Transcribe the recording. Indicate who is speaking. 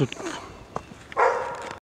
Speaker 1: Good.